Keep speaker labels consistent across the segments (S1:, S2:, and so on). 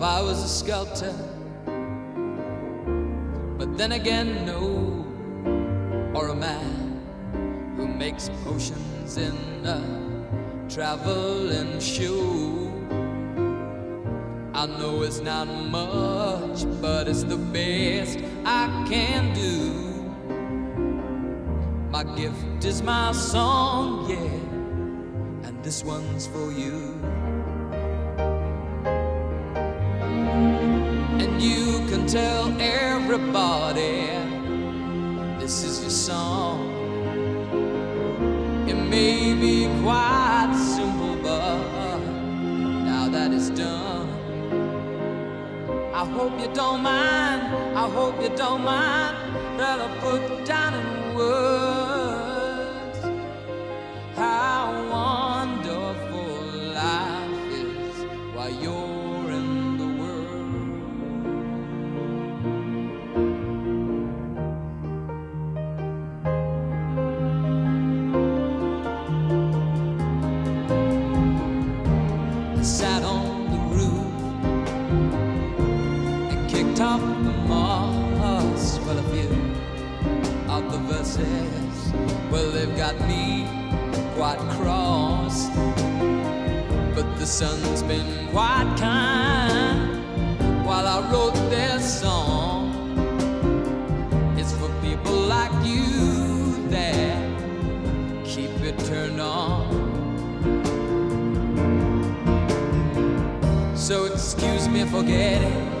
S1: If I was a sculptor, but then again, no, or a man who makes potions in a traveling shoe. I know it's not much, but it's the best I can do. My gift is my song, yeah, and this one's for you. Everybody this is your song. It may be quite simple, but now that it's done, I hope you don't mind. I hope you don't mind that I put down in words kicked the moss. Well, a few of the verses, well, they've got me quite cross. But the sun's been quite kind while I wrote this song. It's for people like you that keep it turned on. So excuse me for getting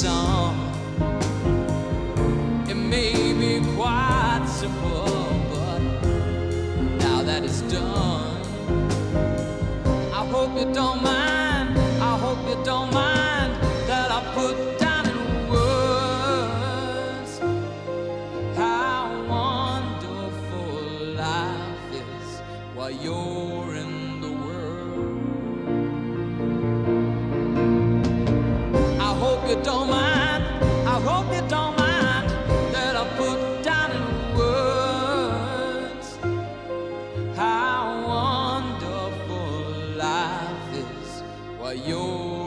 S1: song. It may be quite simple, but now that it's done, I hope you don't mind. How